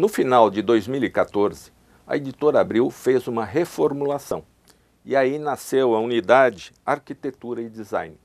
No final de 2014, a editora Abril fez uma reformulação. E aí nasceu a unidade Arquitetura e Design.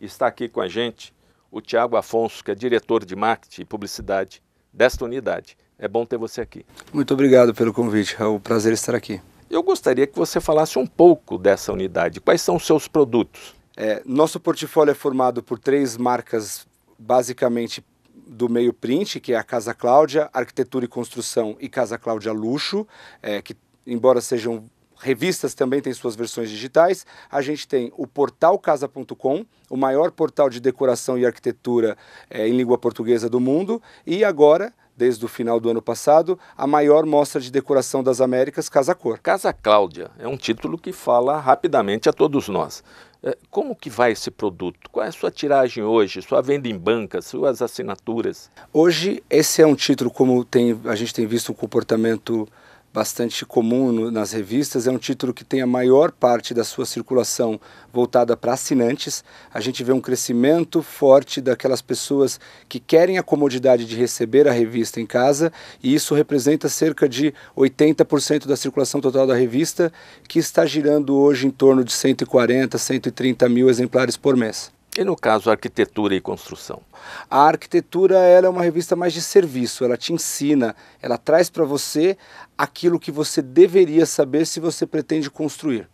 Está aqui com a gente o Tiago Afonso, que é diretor de marketing e publicidade desta unidade. É bom ter você aqui. Muito obrigado pelo convite, é um prazer estar aqui. Eu gostaria que você falasse um pouco dessa unidade. Quais são os seus produtos? É, nosso portfólio é formado por três marcas, basicamente do meio print, que é a Casa Cláudia, Arquitetura e Construção e Casa Cláudia Luxo, é, que embora sejam revistas também têm suas versões digitais. A gente tem o portal casa.com, o maior portal de decoração e arquitetura é, em língua portuguesa do mundo, e agora desde o final do ano passado, a maior mostra de decoração das Américas, Casa Cor. Casa Cláudia é um título que fala rapidamente a todos nós. É, como que vai esse produto? Qual é a sua tiragem hoje, sua venda em banca, suas assinaturas? Hoje, esse é um título, como tem, a gente tem visto um comportamento bastante comum no, nas revistas. É um título que tem a maior parte da sua circulação voltada para assinantes. A gente vê um crescimento forte daquelas pessoas que querem a comodidade de receber a revista em casa, e isso representa cerca de 80% da circulação total da revista, que está girando hoje em torno de 140, 130 mil exemplares por mês. E no caso arquitetura e construção? A arquitetura ela é uma revista mais de serviço, ela te ensina, ela traz para você aquilo que você deveria saber se você pretende construir.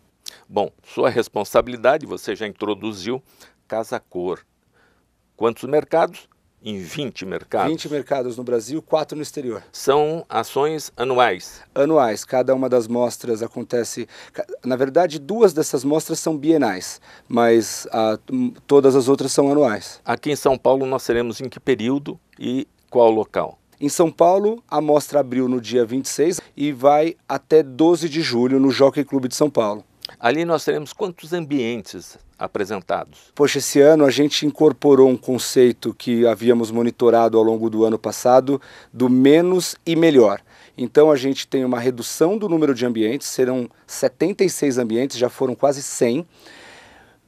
Bom, sua responsabilidade, você já introduziu Casa Cor. Quantos mercados? Em 20 mercados? 20 mercados no Brasil, 4 no exterior. São ações anuais? Anuais. Cada uma das mostras acontece. Na verdade, duas dessas mostras são bienais, mas a, todas as outras são anuais. Aqui em São Paulo, nós seremos em que período e qual local? Em São Paulo, a mostra abriu no dia 26 e vai até 12 de julho no Jockey Clube de São Paulo. Ali nós teremos quantos ambientes apresentados? Poxa, esse ano a gente incorporou um conceito que havíamos monitorado ao longo do ano passado do menos e melhor. Então a gente tem uma redução do número de ambientes, serão 76 ambientes, já foram quase 100.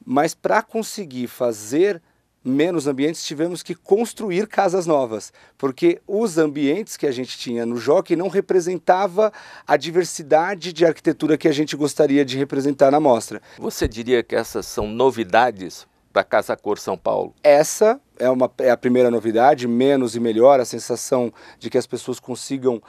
Mas para conseguir fazer menos ambientes, tivemos que construir casas novas, porque os ambientes que a gente tinha no Jockey não representava a diversidade de arquitetura que a gente gostaria de representar na mostra. Você diria que essas são novidades para Casa Cor São Paulo? Essa é, uma, é a primeira novidade, menos e melhor, a sensação de que as pessoas consigam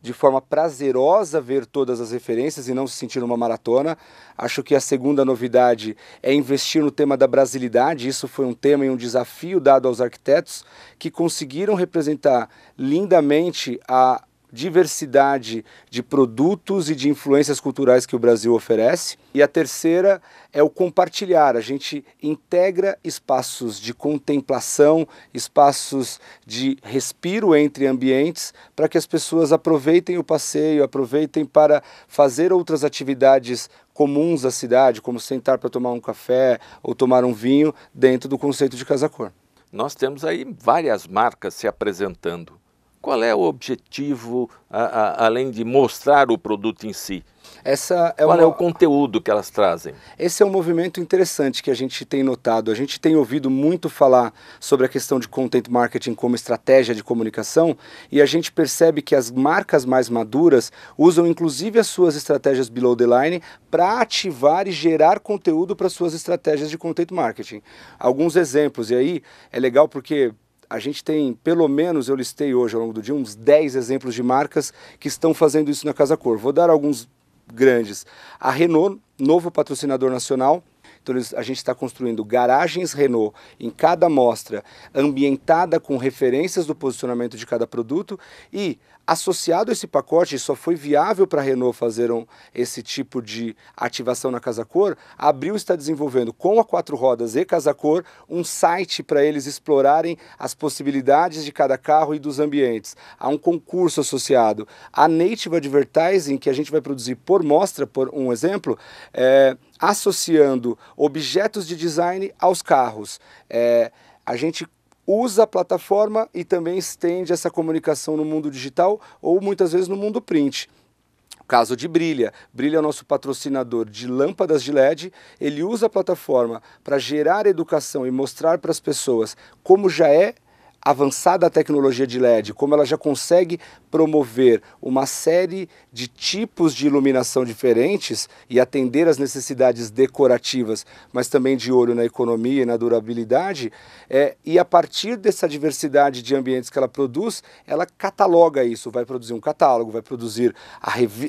de forma prazerosa ver todas as referências e não se sentir uma maratona. Acho que a segunda novidade é investir no tema da brasilidade. Isso foi um tema e um desafio dado aos arquitetos que conseguiram representar lindamente a diversidade de produtos e de influências culturais que o Brasil oferece. E a terceira é o compartilhar. A gente integra espaços de contemplação, espaços de respiro entre ambientes, para que as pessoas aproveitem o passeio, aproveitem para fazer outras atividades comuns da cidade, como sentar para tomar um café ou tomar um vinho, dentro do conceito de casa cor. Nós temos aí várias marcas se apresentando. Qual é o objetivo, a, a, além de mostrar o produto em si? Essa é Qual uma... é o conteúdo que elas trazem? Esse é um movimento interessante que a gente tem notado. A gente tem ouvido muito falar sobre a questão de content marketing como estratégia de comunicação e a gente percebe que as marcas mais maduras usam inclusive as suas estratégias below the line para ativar e gerar conteúdo para suas estratégias de content marketing. Alguns exemplos, e aí é legal porque a gente tem, pelo menos, eu listei hoje ao longo do dia, uns 10 exemplos de marcas que estão fazendo isso na Casa Cor. Vou dar alguns grandes. A Renault, novo patrocinador nacional, então a gente está construindo garagens Renault em cada mostra, ambientada com referências do posicionamento de cada produto e associado a esse pacote, só foi viável para a Renault fazer um, esse tipo de ativação na Casa Cor, a Abril está desenvolvendo com a Quatro Rodas e Casa Cor um site para eles explorarem as possibilidades de cada carro e dos ambientes. Há um concurso associado. A Native Advertising, que a gente vai produzir por mostra, por um exemplo, é, associando objetos de design aos carros. É, a gente usa a plataforma e também estende essa comunicação no mundo digital ou muitas vezes no mundo print. Caso de Brilha. Brilha é o nosso patrocinador de lâmpadas de LED. Ele usa a plataforma para gerar educação e mostrar para as pessoas como já é avançada a tecnologia de LED, como ela já consegue promover uma série de tipos de iluminação diferentes e atender às necessidades decorativas, mas também de olho na economia e na durabilidade, é, e a partir dessa diversidade de ambientes que ela produz, ela cataloga isso, vai produzir um catálogo, vai produzir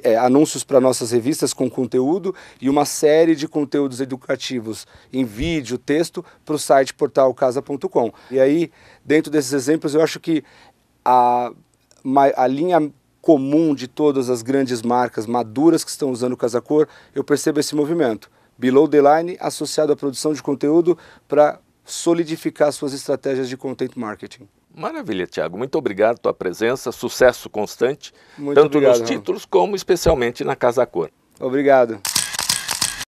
é, anúncios para nossas revistas com conteúdo e uma série de conteúdos educativos em vídeo, texto, para o site portalcasa.com. E aí, dentro desses exemplos, eu acho que a, a linha comum de todas as grandes marcas maduras que estão usando o Casacor, eu percebo esse movimento. Below the line associado à produção de conteúdo para solidificar suas estratégias de content marketing. Maravilha, Tiago. Muito obrigado pela tua presença, sucesso constante, Muito tanto obrigado, nos títulos como especialmente na Casa Cor. Obrigado.